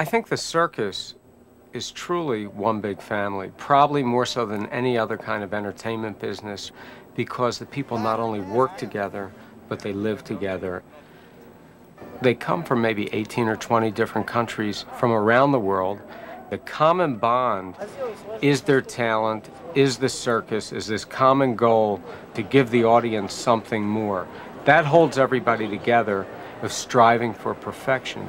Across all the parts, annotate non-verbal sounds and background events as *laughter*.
I think the circus is truly one big family, probably more so than any other kind of entertainment business, because the people not only work together, but they live together. They come from maybe 18 or 20 different countries from around the world. The common bond is their talent, is the circus, is this common goal to give the audience something more. That holds everybody together of striving for perfection.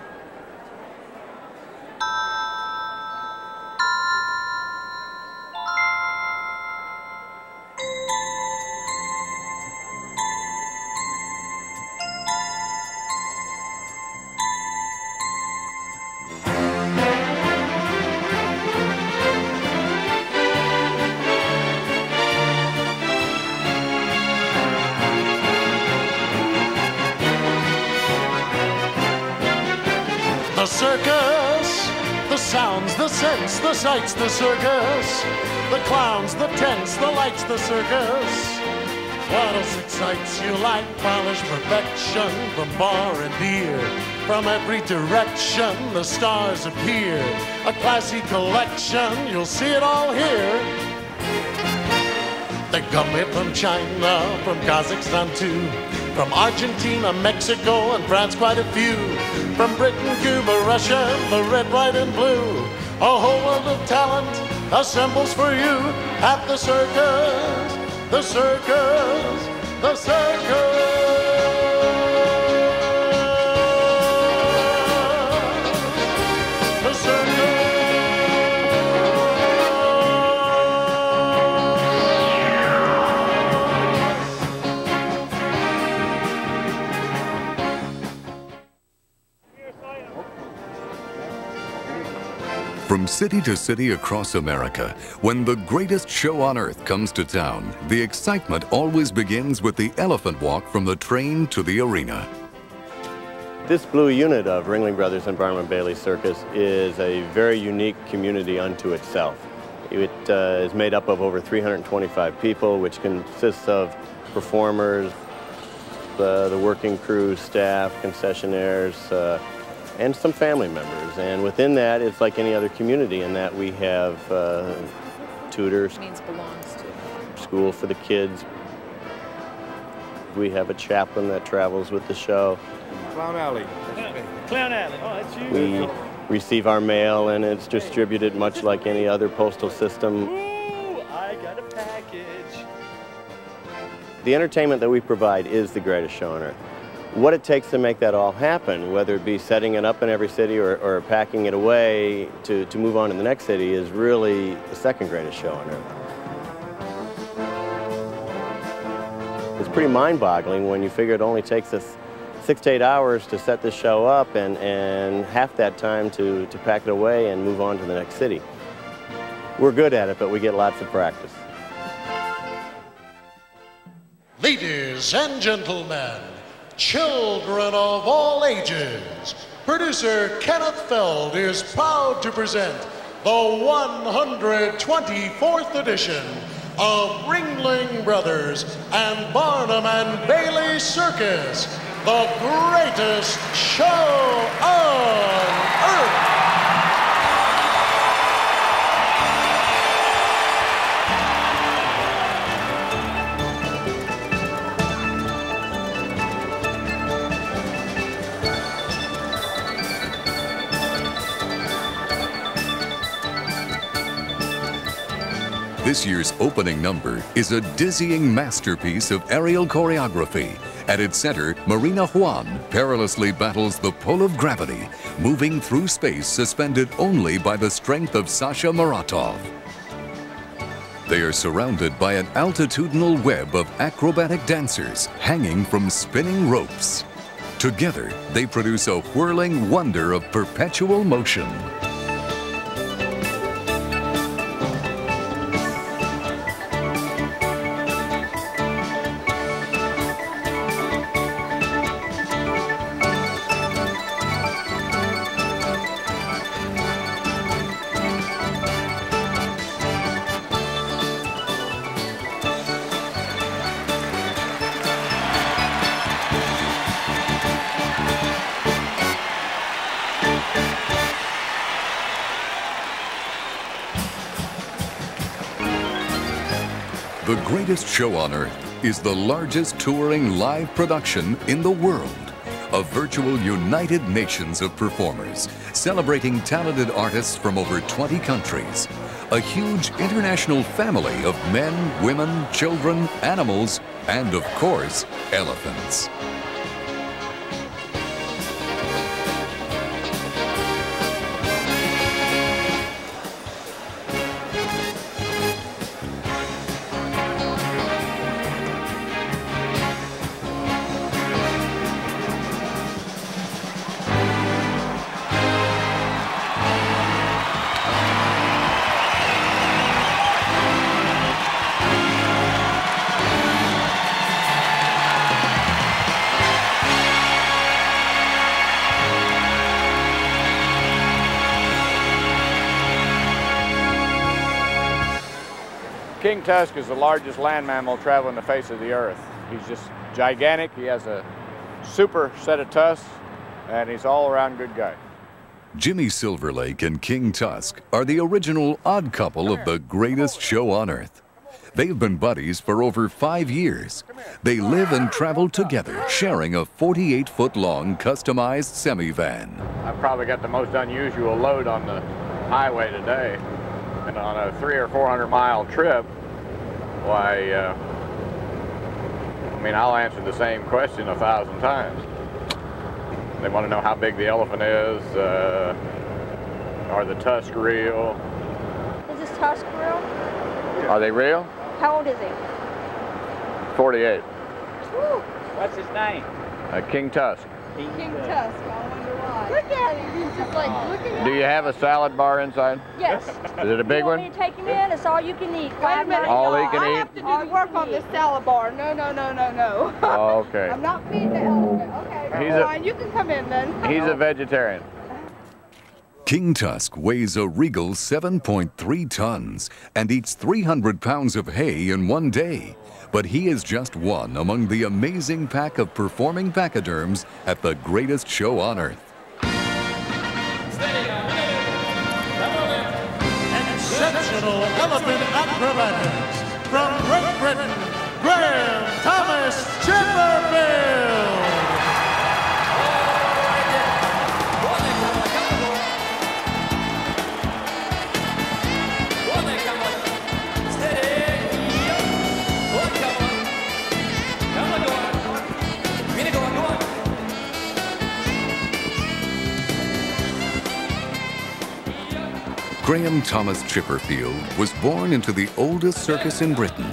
Bar and beer? From every direction the stars appear. A classy collection, you'll see it all here. They come here from China, from Kazakhstan too. From Argentina, Mexico, and France, quite a few. From Britain, Cuba, Russia, the red, white, and blue. A whole world of talent assembles for you at the circus, the circus, the circus. From city to city across America, when the greatest show on earth comes to town, the excitement always begins with the elephant walk from the train to the arena. This blue unit of Ringling Brothers and Barnum Bailey Circus is a very unique community unto itself. It uh, is made up of over 325 people, which consists of performers, the, the working crew, staff, concessionaires, uh, and some family members. And within that, it's like any other community in that we have uh, tutors, means belongs to. school for the kids. We have a chaplain that travels with the show. Clown Alley. Clown Alley. Oh, that's you. We receive our mail and it's distributed much like any other postal system. Ooh, I got a package. The entertainment that we provide is the greatest show on earth. What it takes to make that all happen, whether it be setting it up in every city or, or packing it away to, to move on to the next city, is really the second greatest show on earth. It's pretty mind-boggling when you figure it only takes us six to eight hours to set this show up and, and half that time to, to pack it away and move on to the next city. We're good at it, but we get lots of practice. Ladies and gentlemen, children of all ages, producer Kenneth Feld is proud to present the 124th edition of Ringling Brothers and Barnum and Bailey Circus, the greatest show on earth. This year's opening number is a dizzying masterpiece of aerial choreography. At its center, Marina Juan perilously battles the pull of gravity, moving through space suspended only by the strength of Sasha Maratov. They are surrounded by an altitudinal web of acrobatic dancers hanging from spinning ropes. Together, they produce a whirling wonder of perpetual motion. Show on Earth is the largest touring live production in the world. A virtual United Nations of performers, celebrating talented artists from over 20 countries. A huge international family of men, women, children, animals, and of course, elephants. Tusk is the largest land mammal traveling the face of the earth. He's just gigantic. He has a super set of tusks, and he's all around good guy. Jimmy Silverlake and King Tusk are the original odd couple of the greatest show on earth. They've been buddies for over five years. They live and travel together, sharing a 48 foot long customized semi van. I've probably got the most unusual load on the highway today. And on a three or 400 mile trip, why, uh, I mean, I'll answer the same question a thousand times. They want to know how big the elephant is, uh, are the tusks real? Is this Tusk real? Are they real? How old is he? 48. Woo. What's his name? Uh, King Tusk. King Tusk. I wonder why. Look at him. He's just like oh. looking at Do you have a salad bar inside? Yes. Is it a big you want one? me to take him in? It's all you can eat. Wait a minute, All he can I eat? have to do the work on this salad bar. No, no, no, no, no. Oh, okay. *laughs* I'm not feeding the elephant. Okay, He's that's a- You can come in then. He's a vegetarian. King Tusk weighs a regal 7.3 tons and eats 300 pounds of hay in one day. But he is just one among the amazing pack of performing pachyderms at the greatest show on earth. Elephant acrobatics from Great Britain, Graham Thomas Chipperfield was born into the oldest circus in Britain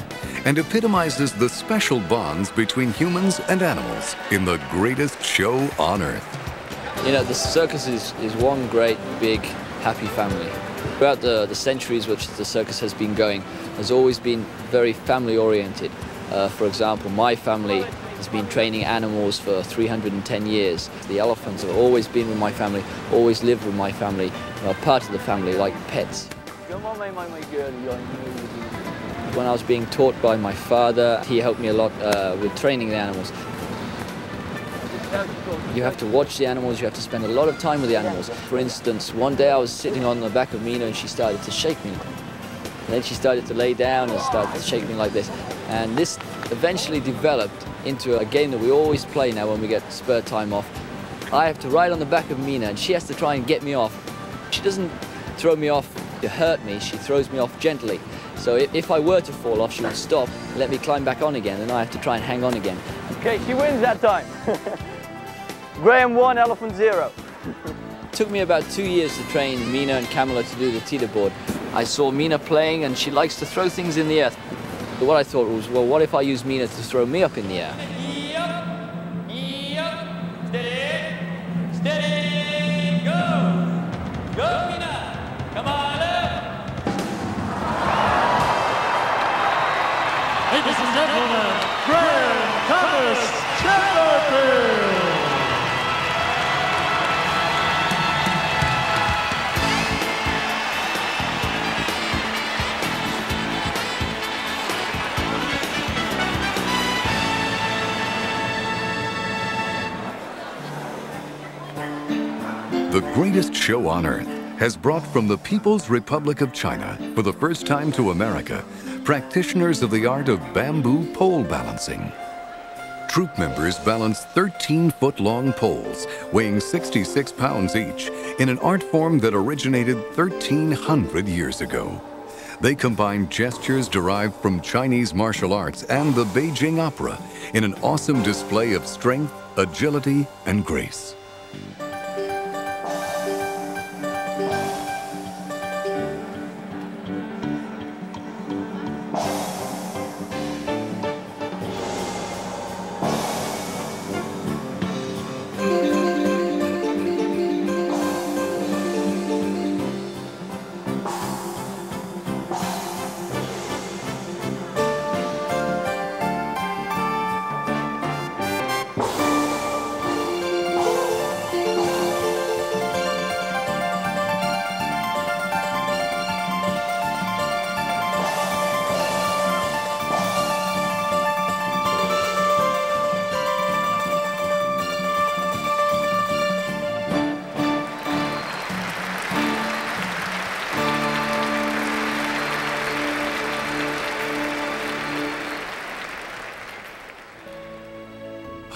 and epitomizes the special bonds between humans and animals in the greatest show on earth. You know, the circus is, is one great, big, happy family. Throughout the, the centuries which the circus has been going, has always been very family oriented. Uh, for example, my family has been training animals for 310 years. The elephants have always been with my family, always lived with my family, are part of the family like pets. When I was being taught by my father, he helped me a lot uh, with training the animals. You have to watch the animals, you have to spend a lot of time with the animals. For instance, one day I was sitting on the back of Mina and she started to shake me. And then she started to lay down and started to shake me like this. And this eventually developed into a game that we always play now when we get spare time off. I have to ride on the back of Mina and she has to try and get me off. She doesn't throw me off to hurt me, she throws me off gently. So if, I were to fall off, she would stop, let me climb back on again, and I have to try and hang on again. Okay, she wins that time. *laughs* Graham won, elephant zero. It *laughs* took me about two years to train Mina and Kamala to do the teeter board. I saw Mina playing and she likes to throw things in the air. But what I thought was, well, what if I use Mina to throw me up in the air? Ladies and gentlemen, show on earth has brought from the People's Republic of China for the first time to America practitioners of the art of bamboo pole balancing. Troupe members balance 13 foot long poles, weighing 66 pounds each, in an art form that originated 1,300 years ago. They combine gestures derived from Chinese martial arts and the Beijing Opera in an awesome display of strength, agility, and grace.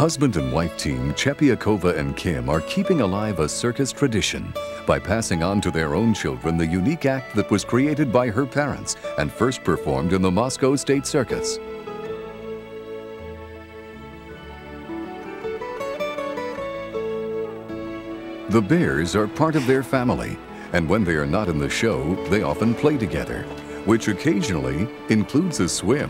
Husband and wife team Chepiakova and Kim are keeping alive a circus tradition by passing on to their own children the unique act that was created by her parents and first performed in the Moscow State Circus. The bears are part of their family, and when they are not in the show, they often play together, which occasionally includes a swim.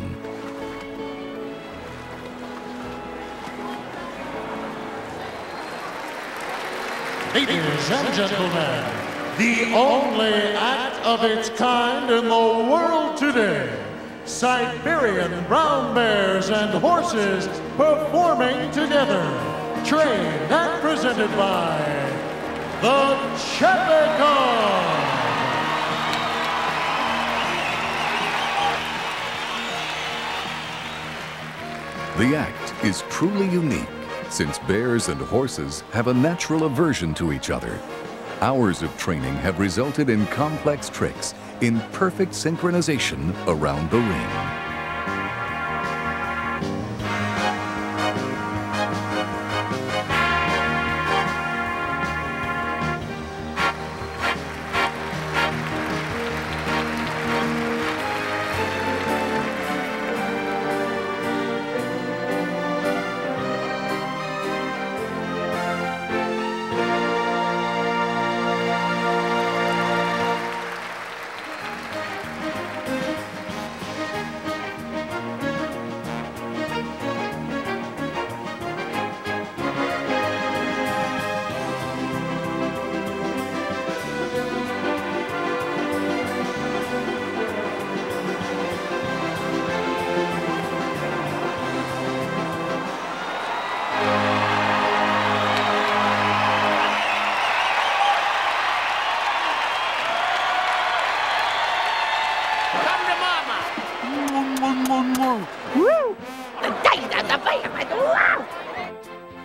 Ladies and gentlemen, the only act of its kind in the world today. Siberian brown bears and horses performing together. Trained and presented by the Chepikov. The act is truly unique since bears and horses have a natural aversion to each other. Hours of training have resulted in complex tricks in perfect synchronization around the ring.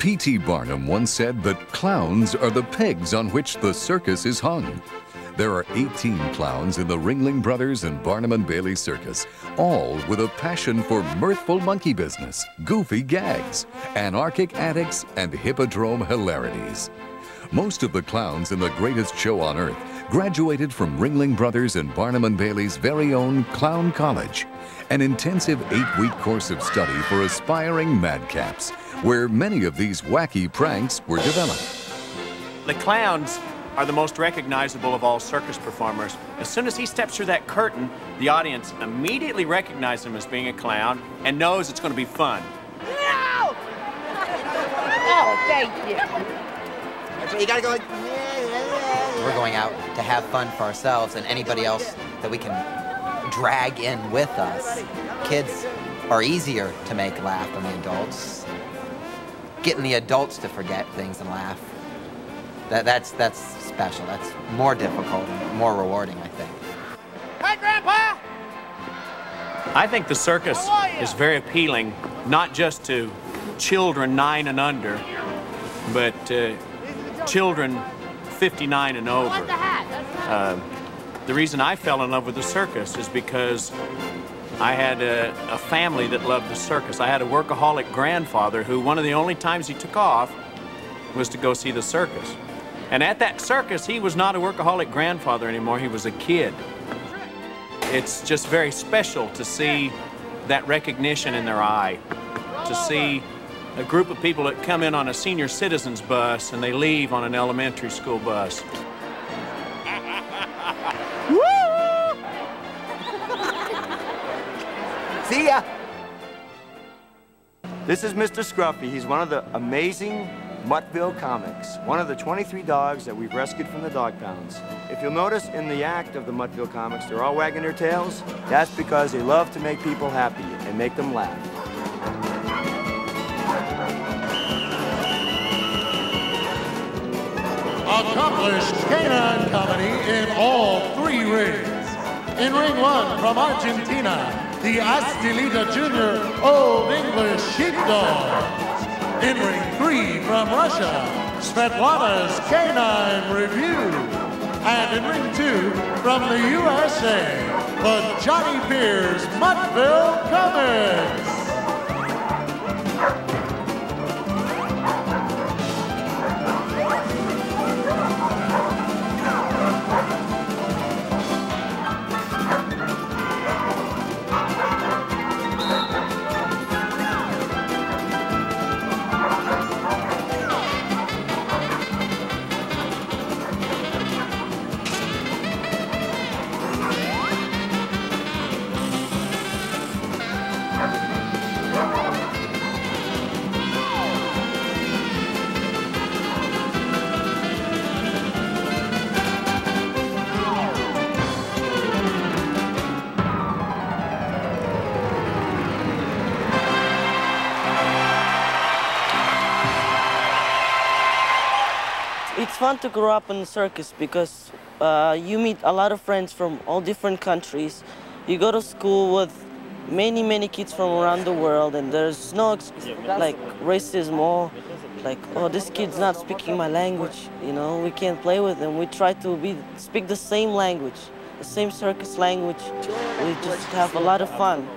P.T. Barnum once said that clowns are the pegs on which the circus is hung. There are 18 clowns in the Ringling Brothers and Barnum and Bailey Circus, all with a passion for mirthful monkey business, goofy gags, anarchic antics, and hippodrome hilarities. Most of the clowns in the greatest show on earth graduated from Ringling Brothers and Barnum and Bailey's very own Clown College, an intensive eight-week course of study for aspiring madcaps where many of these wacky pranks were developed. The clowns are the most recognizable of all circus performers. As soon as he steps through that curtain, the audience immediately recognizes him as being a clown and knows it's going to be fun. No! *laughs* Oh, thank you. You gotta go. We're going out to have fun for ourselves and anybody else that we can drag in with us. Kids are easier to make laugh than the adults getting the adults to forget things and laugh. That, that's, that's special. That's more difficult and more rewarding, I think. Hi, Grandpa! I think the circus is very appealing, not just to children nine and under, but uh, children 59 and over. Uh, the reason I fell in love with the circus is because I had a, a, family that loved the circus. I had a workaholic grandfather who one of the only times he took off was to go see the circus. And at that circus, he was not a workaholic grandfather anymore, he was a kid. It's just very special to see that recognition in their eye, to see a group of people that come in on a senior citizens bus and they leave on an elementary school bus. See ya! This is Mr. Scruffy. He's one of the amazing Muttville comics, one of the 23 dogs that we've rescued from the dog pounds. If you'll notice in the act of the Muttville comics, they're all wagging their tails. That's because they love to make people happy and make them laugh. Accomplished canine comedy in all three rings. In ring one from Argentina, the Astilita Jr. Old English Sheepdog. In ring three from Russia, Svetlana's Canine Revue. And in ring two from the USA, the Johnny Peers Muttville Comics. Fun to grow up in the circus because uh, you meet a lot of friends from all different countries. You go to school with many, many kids from around the world, and there's no like racism or like, oh, this kid's not speaking my language. You know, we can't play with them. We try to be speak the same language, the same circus language. We just have a lot of fun.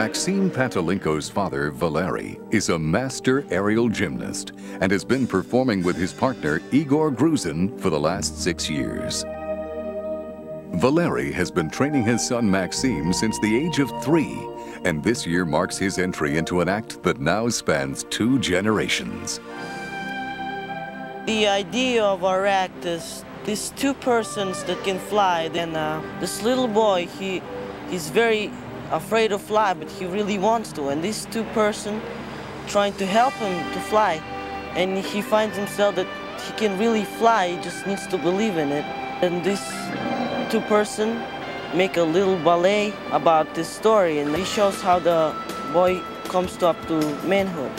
Maxime Patalenko's father, Valery, is a master aerial gymnast and has been performing with his partner, Igor Gruzin, for the last six years. Valery has been training his son Maxime since the age of three, and this year marks his entry into an act that now spans two generations. The idea of our act is these two persons that can fly. Then uh, this little boy, he, he's very afraid to fly, but he really wants to. And these two person trying to help him to fly. And he finds himself that he can really fly, he just needs to believe in it. And this two person make a little ballet about this story and it shows how the boy comes to up to manhood.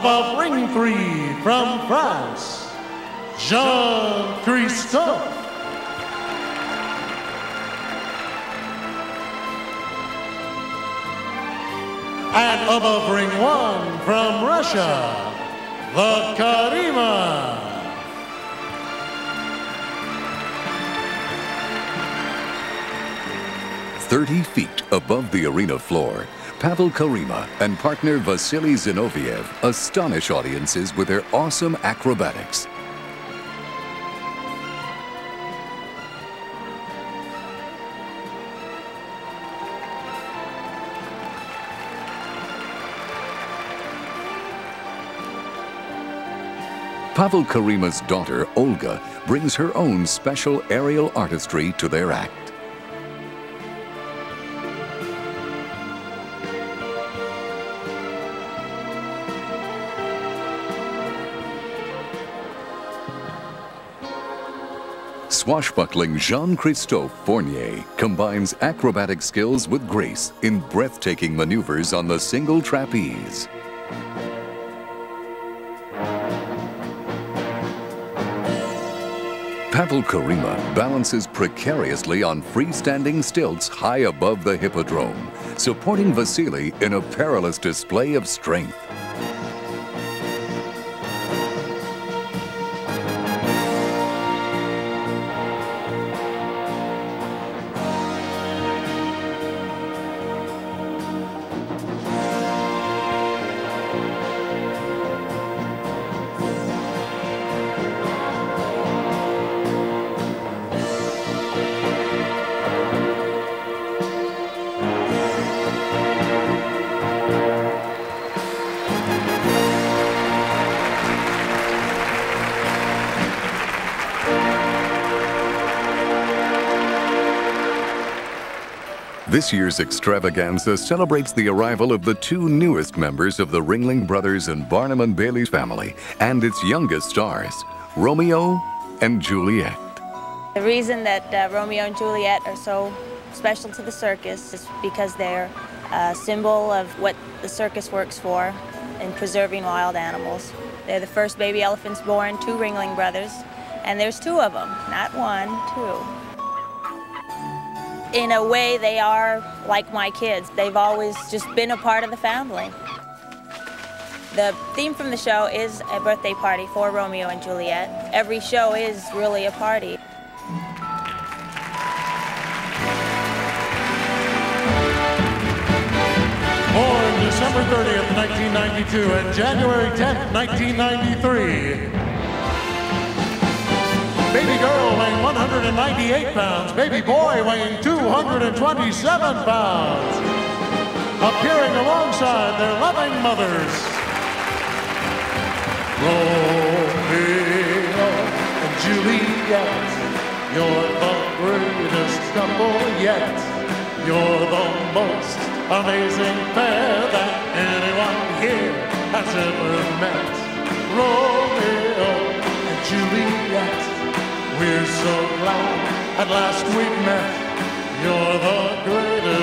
Above ring three from France, Jean-Christophe. And above ring one from Russia, the Karima. Thirty feet above the arena floor, Pavel Karima and partner Vasily Zinoviev astonish audiences with their awesome acrobatics. Pavel Karima's daughter, Olga, brings her own special aerial artistry to their act. Swashbuckling Jean-Christophe Fournier combines acrobatic skills with grace in breathtaking maneuvers on the single trapeze. Pavel Karima balances precariously on freestanding stilts high above the hippodrome, supporting Vasily in a perilous display of strength. This year's extravaganza celebrates the arrival of the two newest members of the Ringling Brothers and Barnum and Bailey family and its youngest stars, Romeo and Juliet. The reason that uh, Romeo and Juliet are so special to the circus is because they're a symbol of what the circus works for in preserving wild animals. They're the first baby elephants born to Ringling Brothers, and there's two of them, not one, two in a way, they are like my kids. They've always just been a part of the family. The theme from the show is a birthday party for Romeo and Juliet. Every show is really a party. Born December 30th, 1992 and January 10th, 1993. Baby girl weighing 198 pounds. Baby boy weighing 227 pounds. Appearing alongside their loving mothers. Romeo and Juliet. You're the greatest couple yet. You're the most amazing pair that so glad at last we've met. You're the greatest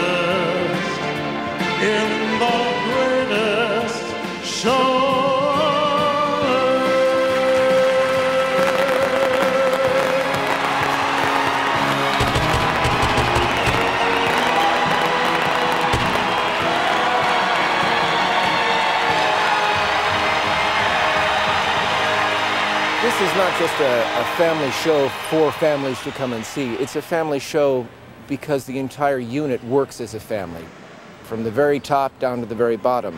this is not just a, a, family show for families to come and see. It's a family show because the entire unit works as a family, from the very top down to the very bottom.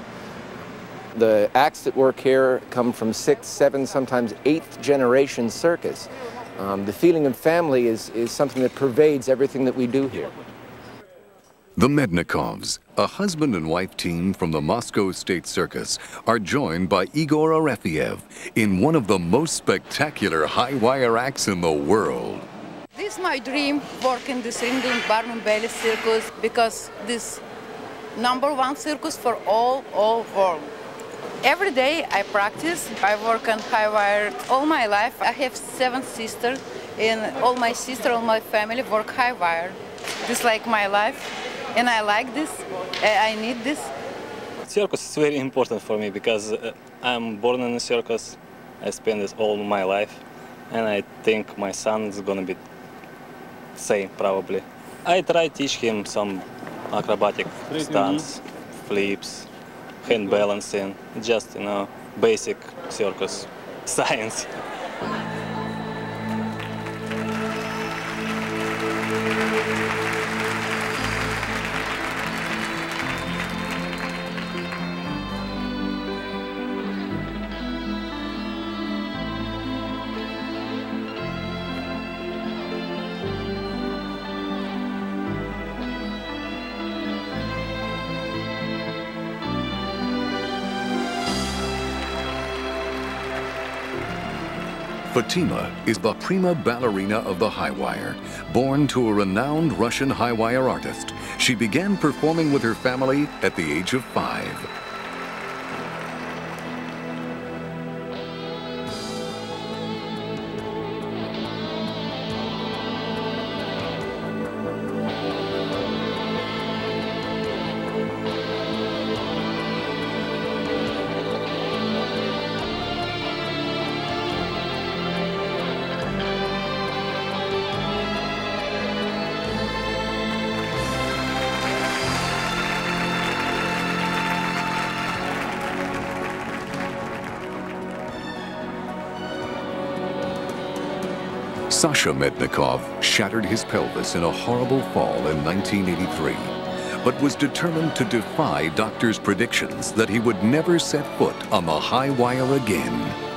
The acts that work here come from sixth, seventh, sometimes eighth generation circus. Um, the feeling of family is, is something that pervades everything that we do here. The Mednikovs, a husband and wife team from the Moscow State Circus, are joined by Igor Arefiev in one of the most spectacular high wire acts in the world. This is my dream, work in this Ringling Barnum Bailey Circus, because this number one circus for all, all world. Every day I practice, I work on high wire all my life. I have seven sisters, and all my sister, all my family work high wire. This like my life and I like this. I need this. Circus is very important for me because uh, I'm born in a circus. I spend this all my life, and I think my son is gonna be same probably. I try teach him some acrobatic stunts, flips, hand balancing, just you know basic circus *laughs* science. Fatima is the prima ballerina of the high wire. Born to a renowned Russian high wire artist, she began performing with her family at the age of five. Sasha Mednikov shattered his pelvis in a horrible fall in 1983, but was determined to defy doctors' predictions that he would never set foot on the high wire again.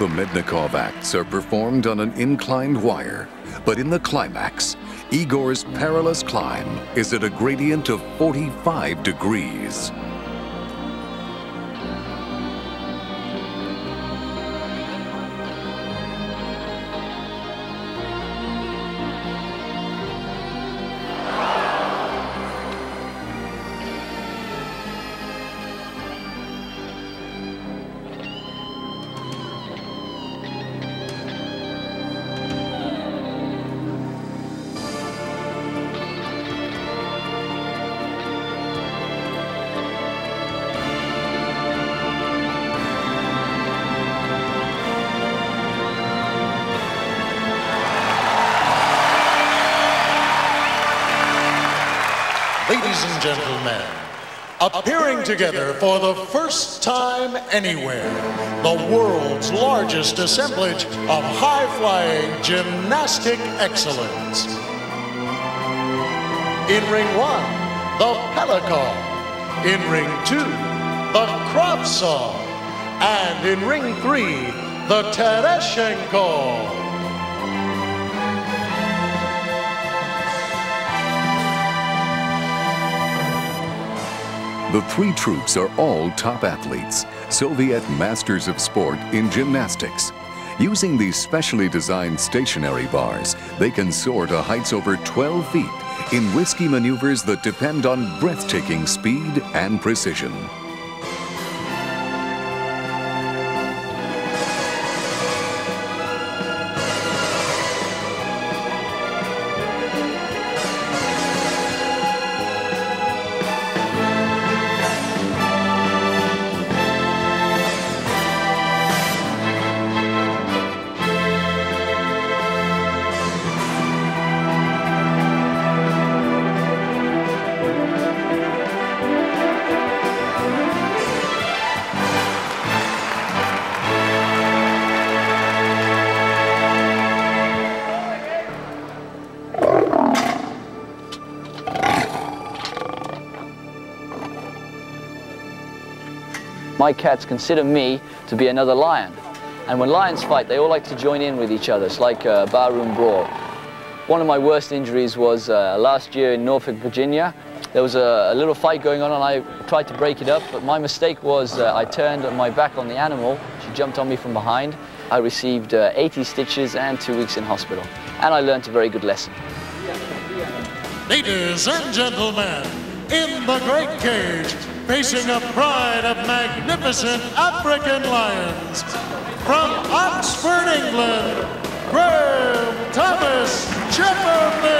The Mednikov acts are performed on an inclined wire, but in the climax, Igor's perilous climb is at a gradient of 45 degrees. Gentlemen, appearing together for the first time anywhere, the world's largest assemblage of high-flying gymnastic excellence. In ring one, the Pelican. In ring two, the Crop Saw. And in ring three, the Tereshenko. The three troupes are all top athletes, Soviet masters of sport in gymnastics. Using these specially designed stationary bars, they can soar to heights over 12 feet in risky maneuvers that depend on breathtaking speed and precision. My cats consider me to be another lion. And when lions fight, they all like to join in with each other. It's like a barroom brawl. One of my worst injuries was uh, last year in Norfolk, Virginia. There was a, a, little fight going on and I tried to break it up, but my mistake was uh, I turned my back on the animal. She jumped on me from behind. I received uh, 80 stitches and two weeks in hospital. And I learned a very good lesson. Ladies and gentlemen, in the great cage, facing a pride of magnificent African lions, from Oxford, England, Graham Thomas Chipperfield.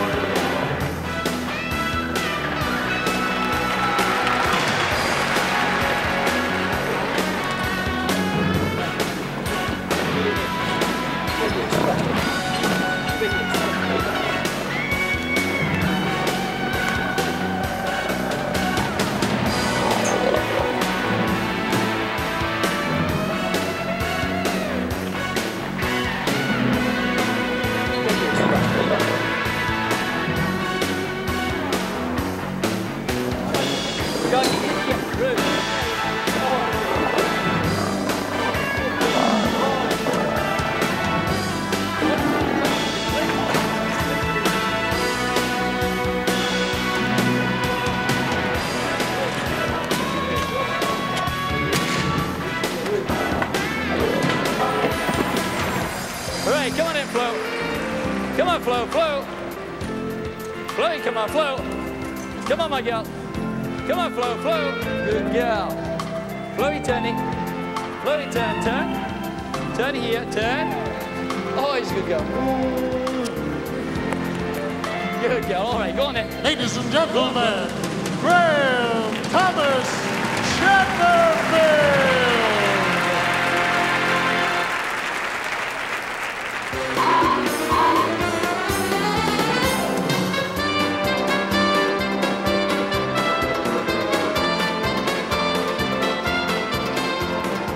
on, Flo, Flo. Come on, Flo. Come on, my girl. Come on, Flo, Flo. Good girl. Flowy, turning. Flowy, turn, turn. Turn here, turn. Oh, he's a good girl. Good girl. All right, go on then. Ladies and gentlemen, Graham Thomas Chipperfield.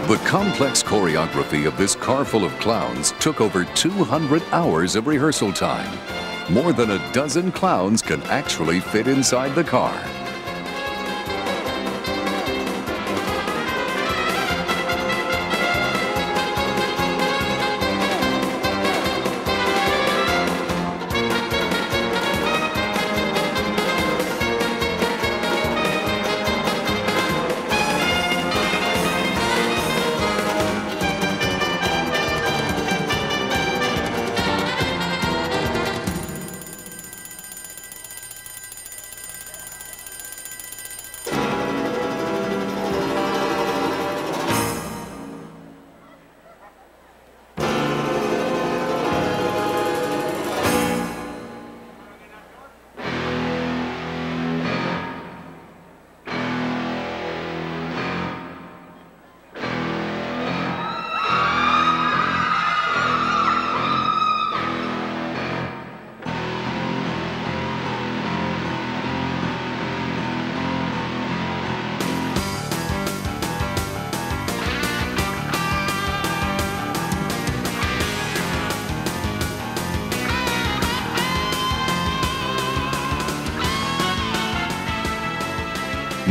The complex choreography of this car full of clowns took over 200 hours of rehearsal time. More than a dozen clowns can actually fit inside the car.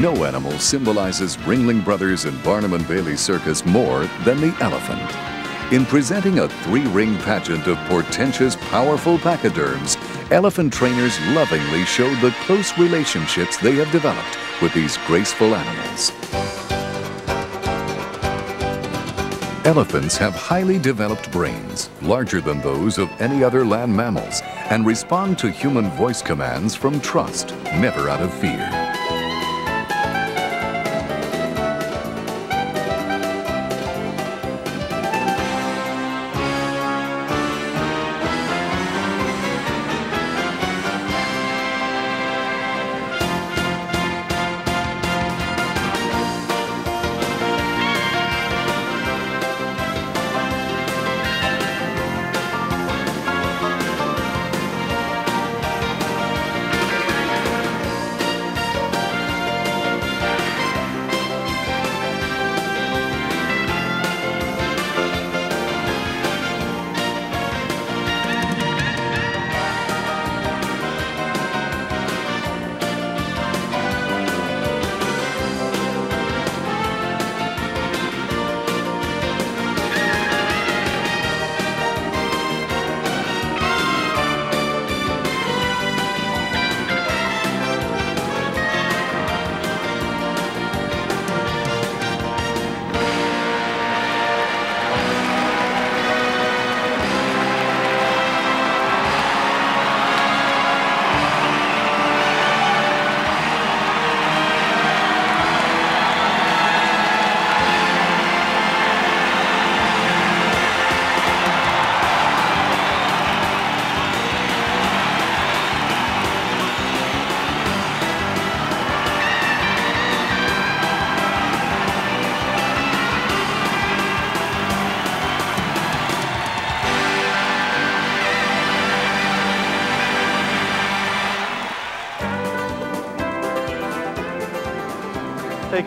No animal symbolizes Ringling Brothers and Barnum and Bailey Circus more than the elephant. In presenting a three-ring pageant of portentous, powerful pachyderms, elephant trainers lovingly showed the close relationships they have developed with these graceful animals. Elephants have highly developed brains, larger than those of any other land mammals, and respond to human voice commands from trust, never out of fear.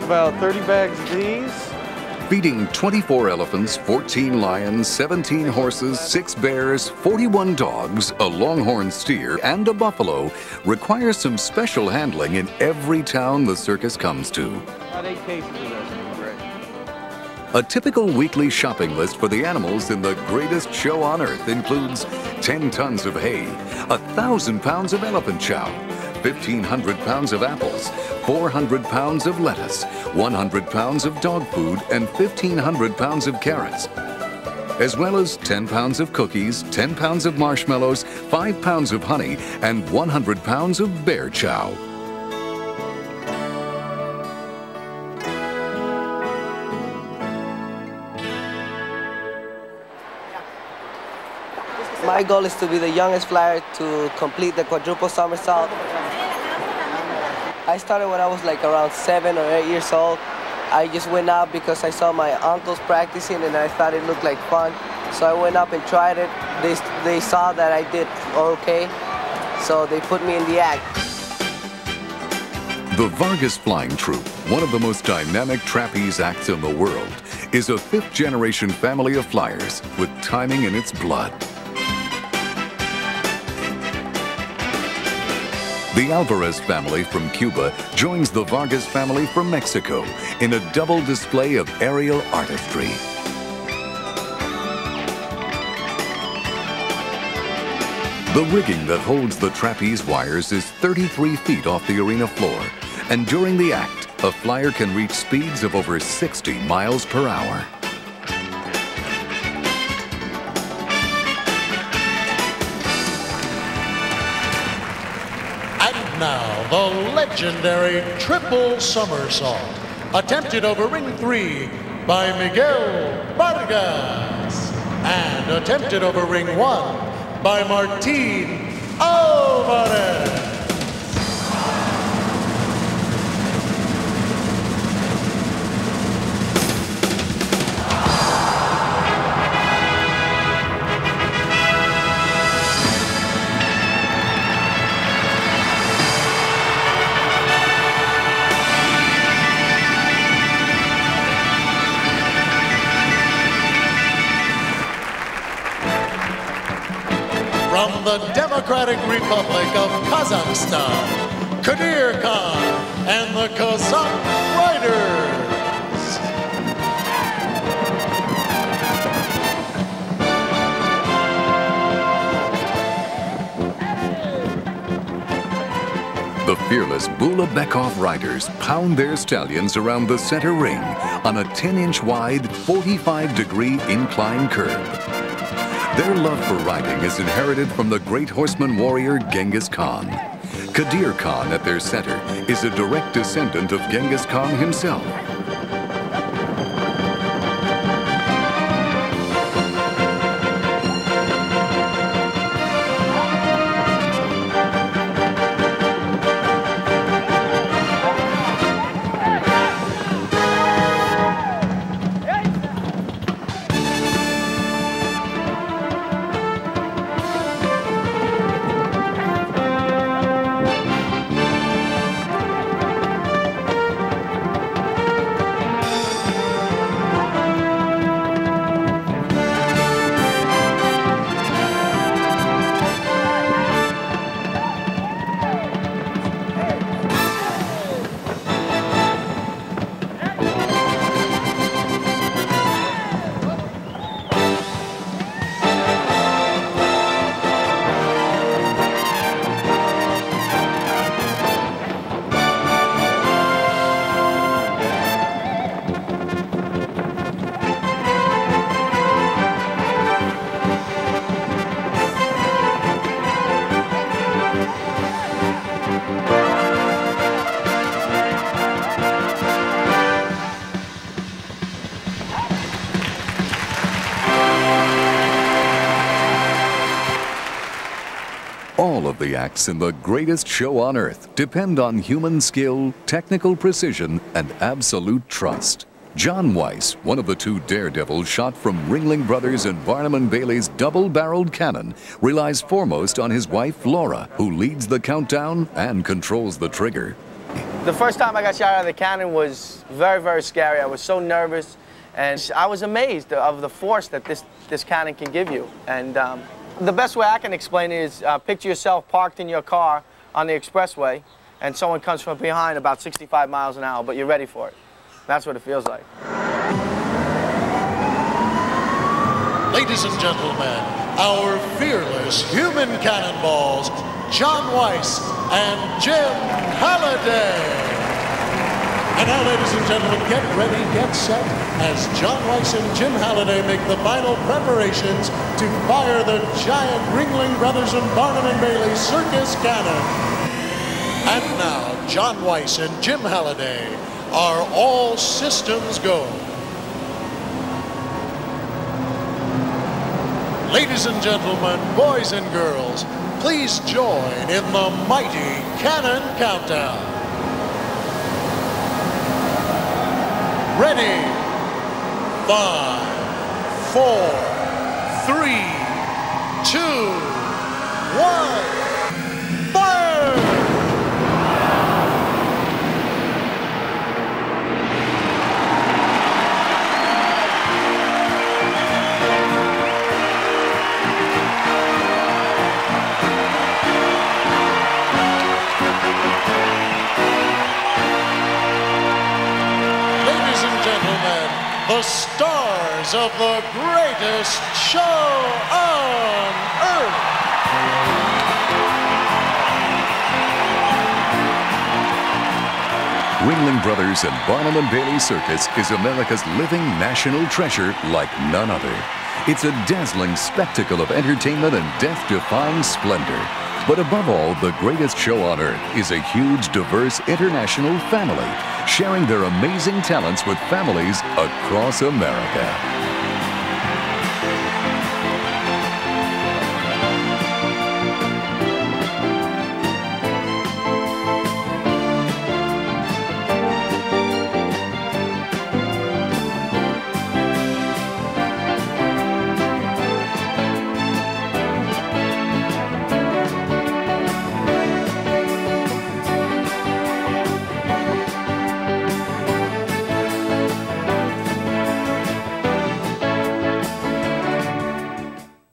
About 30 bags of these, Feeding 24 elephants, 14 lions, 17 horses, 6 bears, 41 dogs, a longhorn steer, and a buffalo requires some special handling in every town the circus comes to. About eight cases of this. A typical weekly shopping list for the animals in the greatest show on earth includes 10 tons of hay, 1,000 pounds of elephant chow, 1,500 pounds of apples, 400 pounds of lettuce, 100 pounds of dog food, and 1,500 pounds of carrots. As well as 10 pounds of cookies, 10 pounds of marshmallows, 5 pounds of honey, and 100 pounds of bear chow. My goal is to be the youngest flyer to complete the quadruple somersault. I started when I was like around seven or eight years old. I just went out because I saw my uncles practicing and I thought it looked like fun. So I went up and tried it. They, they saw that I did okay, so they put me in the act. The Vargas Flying Troupe, one of the most dynamic trapeze acts in the world, is a fifth generation family of flyers with timing in its blood. The Alvarez family from Cuba joins the Vargas family from Mexico in a double display of aerial artistry. The rigging that holds the trapeze wires is 33 feet off the arena floor, and during the act, a flyer can reach speeds of over 60 miles per hour. The legendary triple somersault, attempted over ring three by Miguel Vargas, and attempted over ring one by Martin Alvarez. Democratic Republic of Kazakhstan, Kadir Khan and the Kazakh Riders. The fearless Bula Bekov riders pound their stallions around the center ring on a 10-inch wide, 45-degree incline curb. Their love for riding is inherited from the great horseman warrior Genghis Khan. Kadir Khan at their center is a direct descendant of Genghis Khan himself. Acts in the greatest show on earth depend on human skill, technical precision, and absolute trust. John Weiss, one of the two daredevils shot from Ringling Brothers and Barnum and Bailey's double-barreled cannon, relies foremost on his wife Laura, who leads the countdown and controls the trigger. The first time I got shot out of the cannon was very, very scary. I was so nervous And I was amazed of the force that this, this cannon can give you. And um, the best way I can explain it is uh, picture yourself parked in your car on the expressway and someone comes from behind about 65 miles an hour, but you're ready for it. That's what it feels like. Ladies and gentlemen, our fearless human cannonballs, John Weiss and Jim Halliday. And now, ladies and gentlemen, get ready, get set, as John Weiss and Jim Halliday make the final preparations to fire the giant Ringling Brothers and Barnum and Bailey circus cannon. And now, John Weiss and Jim Halliday are all systems go. Ladies and gentlemen, boys and girls, please join in the mighty cannon countdown. Ready? Five, four, three, two, one, of the greatest show on earth. Ringling Brothers and Barnum and Bailey Circus is America's living national treasure like none other. It's a dazzling spectacle of entertainment and death-defying splendor. But above all, the greatest show on earth is a huge, diverse international family, sharing their amazing talents with families across America.